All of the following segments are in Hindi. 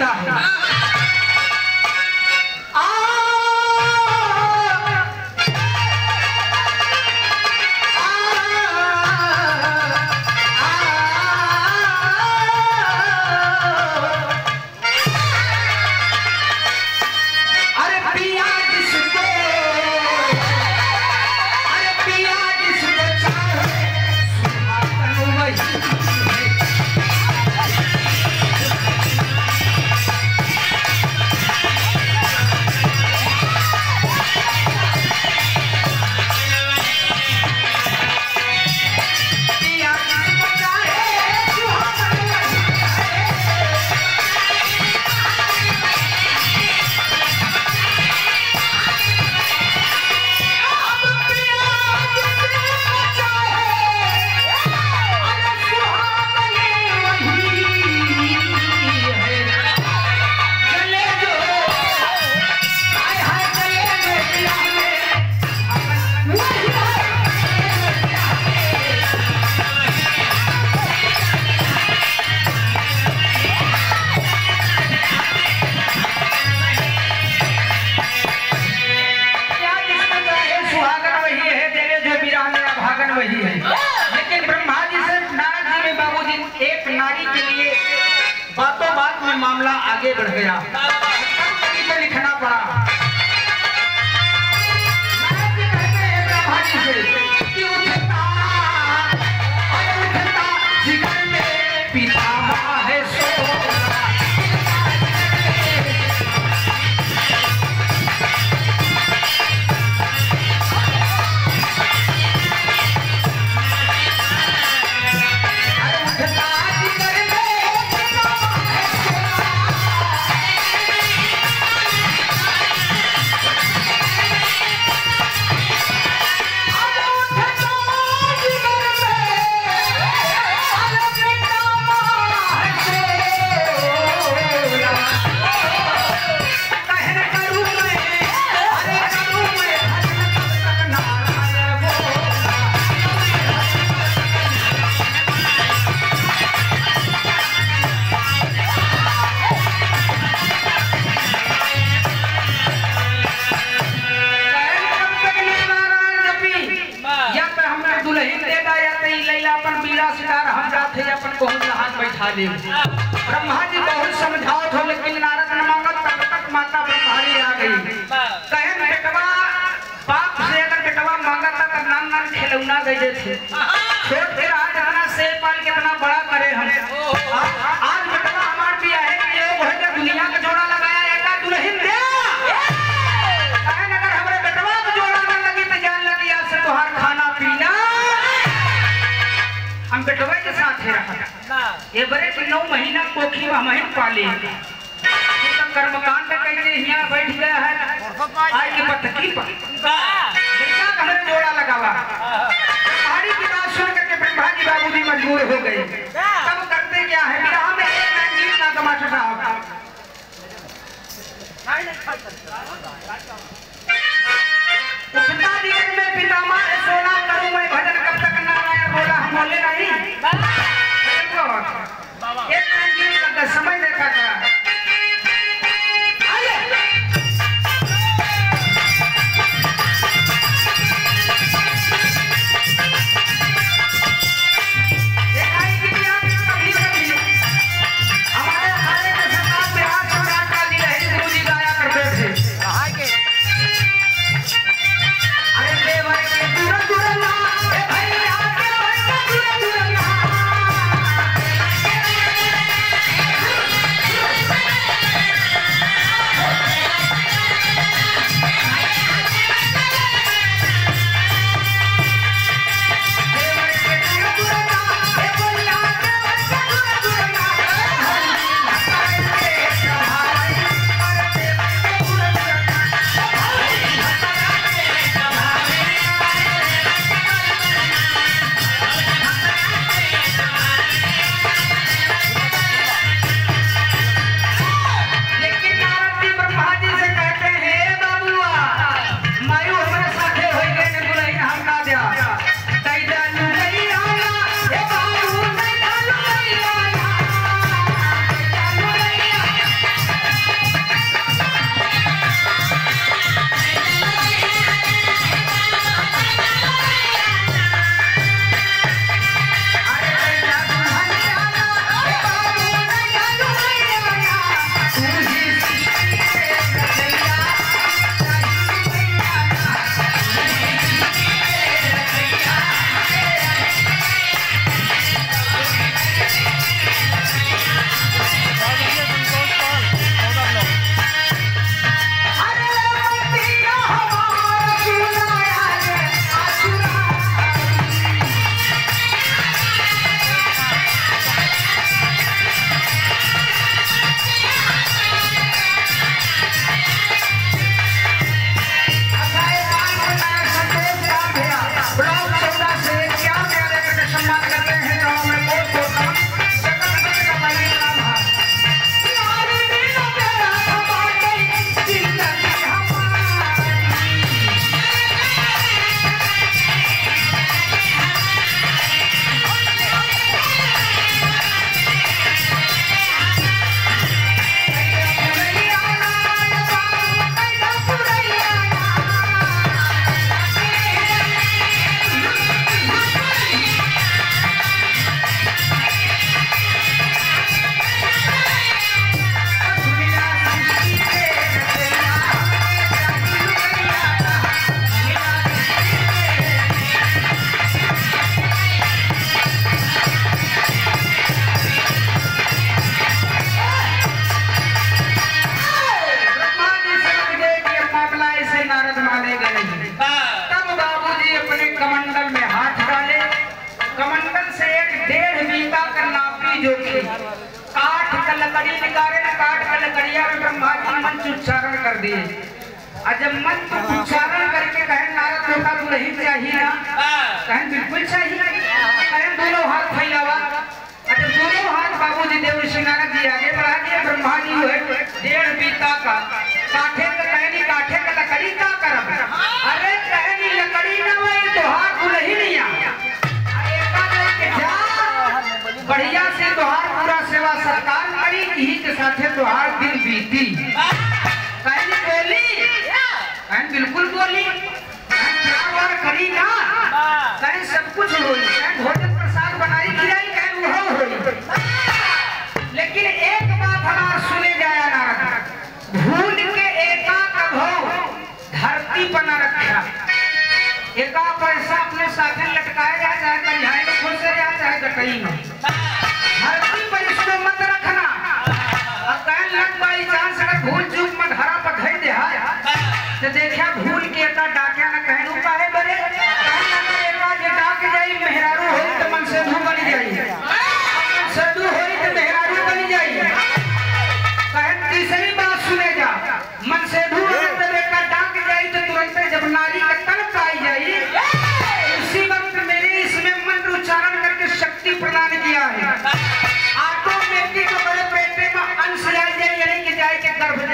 大 बढ़ गया। लिखना पड़ा। से खिलौना दे देते छोट फिर आज इतना से पाल कितना बड़ा करे हम। आज बेटवा हमार भी है ये वो है दुनिया का जोड़ा लगाया दे। हमरे बेटवा को तो हम बेटवा के ही। ये बड़े कि नौ महीना कोखी में हम ही पाले। तो कर्मकांड कैसे यहाँ बैठ गया है। आज की बतकी पर जोड़ा लगावा। हमारी जी बाबूजी मजबूर हो गई। तब करते क्या है? विराह में एक रंगीत ना तमाशा साहब। पिता दिए में पिता माँ सोना करूँ मैं भजन कब तक नारायण बोला? हम बोले नहीं। एक एका पैसा अपने साथ लटकाया जाए चाहे यहाँ खुश रहा चाहे जटई में। धरती पर इसको देखा भूल के डाकिया न कहनु काहे बरे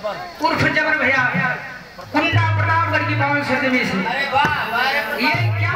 उर्फ़ जबर भैया कुंडा प्रतापगढ़ की पावन सदमी से। ये क्या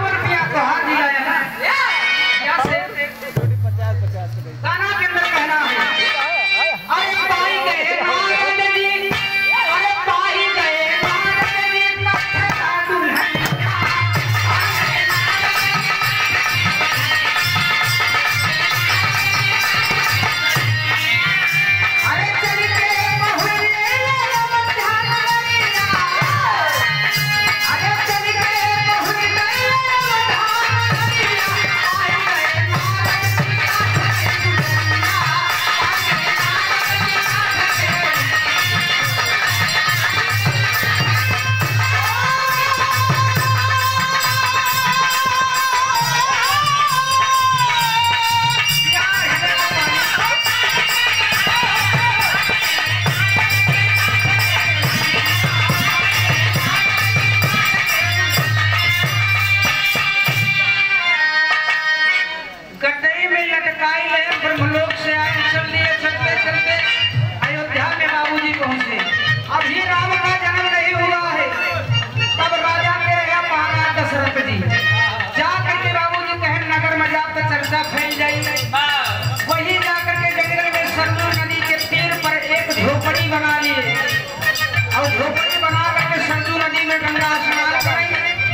और झोपड़ी बना करके सरजू नदी में गंगा स्नान कराई।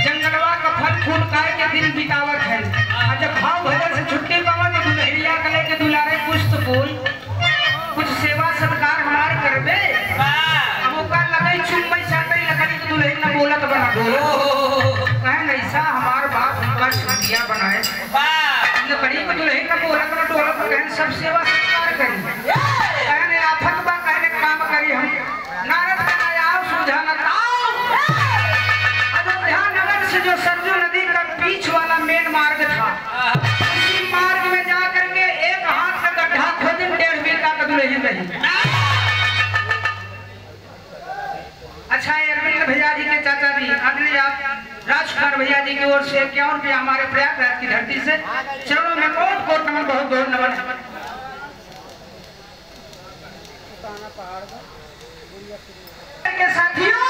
जंगलवा का फल, फूल खाए के दिन बितावत है। जब भाव भजन से छुट्टी पावा तो दुल्हनिया कले के दुलारे कुछ तो बोल कुछ सेवा सत्कार हमार करबे। अब ओका लगे चुम्बई साटई लकड़ी के दुल्हन न बोलत बना दो। कहे, ऐसा हमार बाप उनका शादिया बनाए। लकड़ी के दुल्हन न बोलत न डोलत कहे, सब सेवा सत्कार करी। भैया जी की ओर से इक्यावन रुपया हमारे प्रयागराज की धरती से। चरणों में कोट कोट नमन बहुत बहुत नमन के साथियों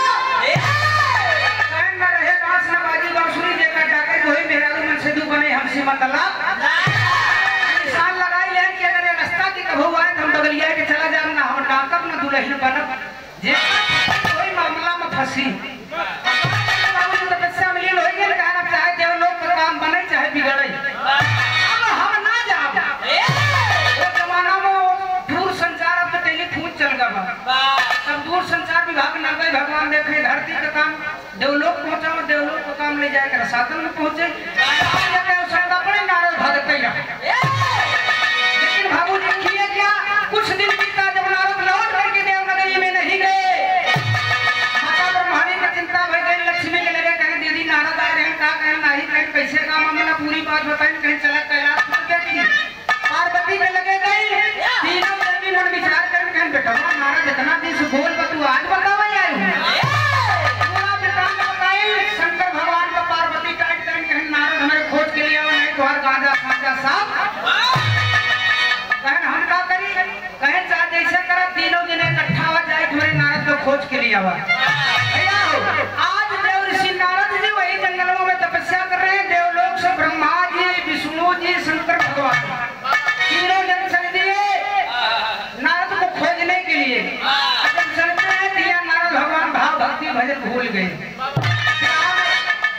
न रहे बाजी बांसुरी जे का डाके कोई मेहरारू मन से दू बने हमसे मतलब निशान लगाई ले कि अगर रास्ता की कभू आए तो हम बगलिया के चला जाम ना हम डाकब ना दुल्हन बनब जे कोई मामला में फंसी। काम बने चाहे बिगड़े। हम ना जाब। वो जमाना में दूर संचार अब टेलीफोन चल गया दूर संचार विभाग न गए भगवान देखे धरती का काम देवलोक पहुँचा देवलोक का काम ले जाकर साधन में पहुँचे कैसे काम हमने पूरी बात बताई कहीं चला कैलाश पार्वती के लगे गई। तीनों देवी मन विचार कर कहीं बेटा नारद इतना दिन से बोल बा तू आज बतावा आई पूरा वृतांत बताई शंकर भगवान का पार्वती टाइट कर कहीं नारद हमारे खोज के लिए आवा नहीं तो हर गांजा खांजा साहब कहन हम का करी? कहे चाह जैसे करा तीनों दिन इकट्ठा हो जाए तुम्हारे नारद को खोज के लिए आवा। भक्ति भूल गए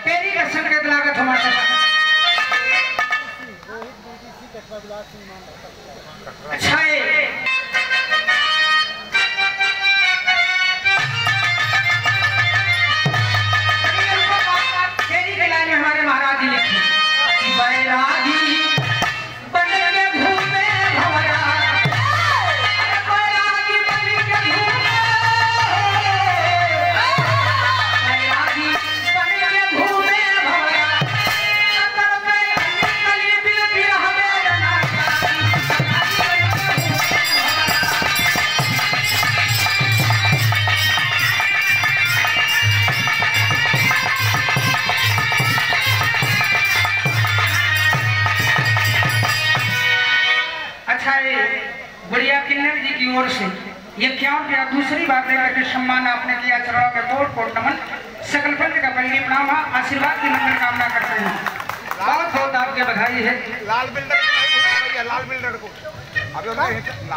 तेरी कसम के लागत हमारे अच्छा है।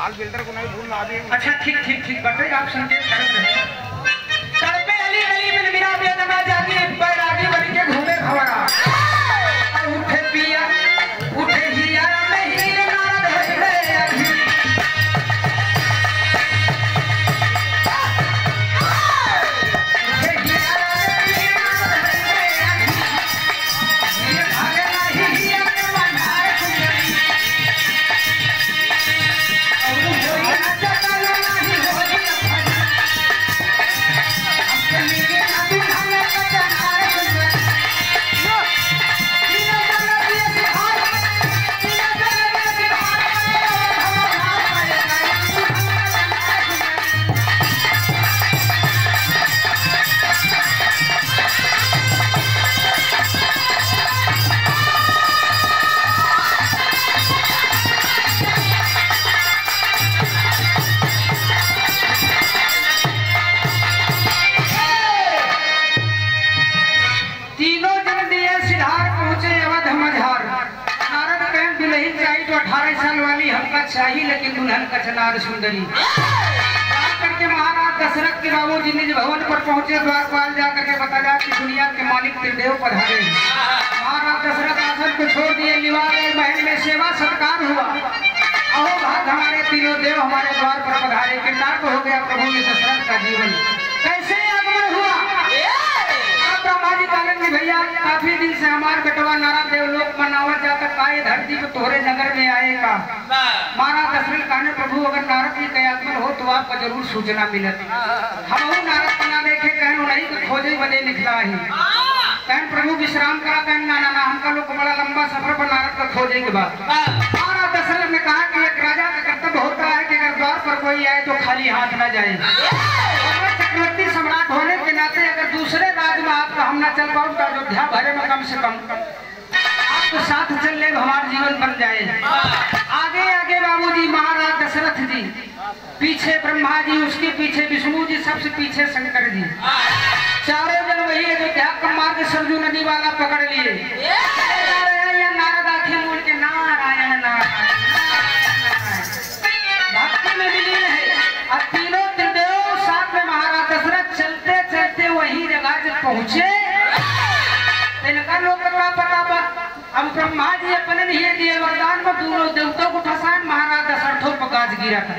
लाल बिल्डर को नहीं भूलना अभी अच्छा ठीक ठीक ठीक। बटे आप संकेत करते हैं सुंदरी करके महाराज दशरथ के बाबू जी निज भवन पर पहुँचे, द्वारपाल जाकर के बताया कि दुनिया के मालिक त्रिदेव पधारे। महाराज दशरथ आसन को छोड़ दिए, निवार महल में सेवा सत्कार हुआ। अहो, भाग हमारे तीनों देव हमारे द्वार पर पधारे। किरदार को हो गया प्रभु ने दशरथ का जीवन। काफ़ी दिन से हमार बेटवा नारायण देव लोग मनावत जाकर काये धरती पे तोहरे नगर में आएगा। महाराज दशरथ कहने प्रभु अगर नारद जी का आगमन हो तो आपको ज़रूर सूचना मिलत। हम नारद बना देखे कहन नहीं कि खोजे बदे निकला ही। कहन प्रभु विश्राम करा कहन ना ना ना हमका लोग बड़ा लंबा सफ़र पर नारद का खोजे के बाद। महाराज दशरथ ने कहा कि एक राजा का कर्तव्य होता है कि अगर द्वार पर कोई आए तो खाली हाथ न जाए। अगर चक्रवर्ती सम्राट होने के नाते अगर दूसरे राज्य में आपका हम न चल पाओ तो अयोध्या भरे में कम से कम आपको साथ चल ले हमारा जीवन बन जाए। आगे आगे बाबू जी महाराज दशरथ जी, पीछे ब्रह्मा जी उसके पीछे विष्णु जी, सबसे पीछे शंकर जी। चारों जन वही अयोध्या का मार्ग सरजू नदी वाला पकड़ लिए। ब्रह्मा जी अपने लिए दिए वरदान में दोनों देवताओं को ठसान, महाराज दशरथों पर गाज गिरा। था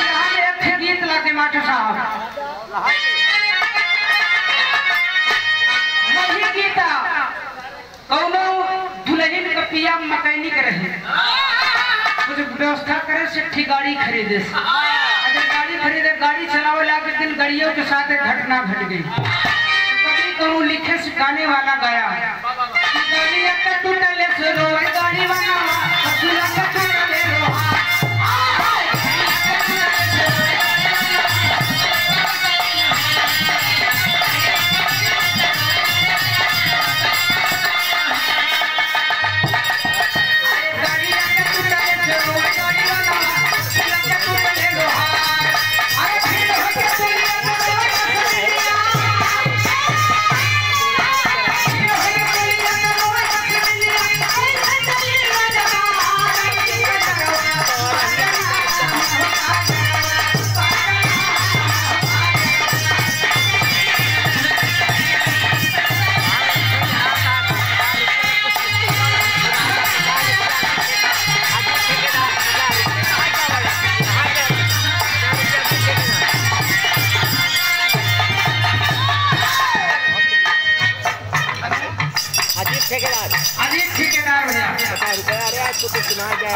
यहाँ एक ठे गीत लाके मास्टर साहब। वही गीता, कौनो दुल्हन का पिया मैकेनिक रहे। कुछ व्यवस्था करे ठीक गाड़ी खरीदे। अगर गाड़ी खरीदे, गाड़ी चलावे लागे दिन गाड़ियों के साथ एक घटना घट गई। कहूँ लिखे सिखाने वाला गया।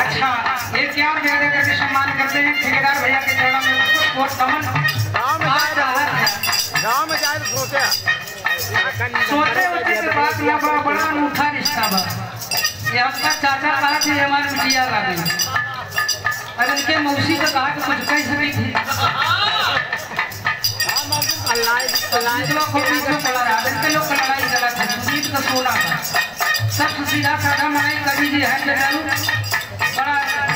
अच्छा ये क्या भैया करके सम्मान करते हैं? ठेकेदार भैया के चरणों में बहुत नमन गाँव में आज जाए राहत है। गाँव में जाए तो सोचे। होते के बात ना बा बड़ा अनूठा रिश्ता बा ये आपका चाचा कहा कि हमारे बिटिया ला गई और इनके मौसी को कहा कि कुछ कह सकी थी को लड़ाई चला था का सोना था। सब सीधा साधा मनाई कभी जी है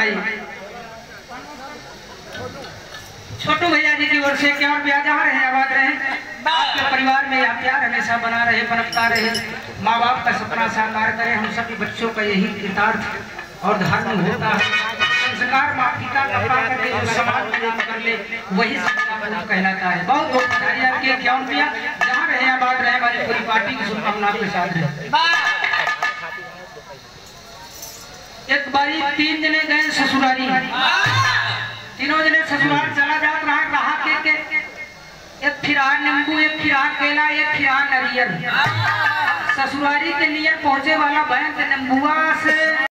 भाई। छोटू भैया जी की ओर से क्या और प्यार जा रहे हैं? आवाज़ रहे आपके परिवार में यह प्यार हमेशा बना रहे पनपता रहे माँ बाप का सपना साकार करें। हम सभी बच्चों का यही कृतार्थ और धर्म होता है। संस्कार माँ पिता का पा करके जो समाज का नाम कर ले वही सपना कहलाता है। बहुत बहुत बधाई आपके क्या जहाँ रहे आबाद रहे हमारी पूरी पार्टी की शुभकामना आपके साथ है। एक बारी तीन जने गए ससुरारी। तीनों जने ससुराल चला जात रहा रहा के, के। एक फिरा नींबू एक फिरा केला एक फिरा नारियल। ससुरारी के नियर पहुँचे वाला बहन के नींबुआ से